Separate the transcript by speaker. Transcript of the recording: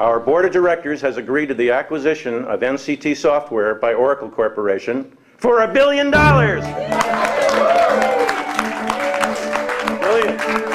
Speaker 1: Our board of directors has agreed to the acquisition of NCT Software by Oracle Corporation for a billion dollars. Brilliant.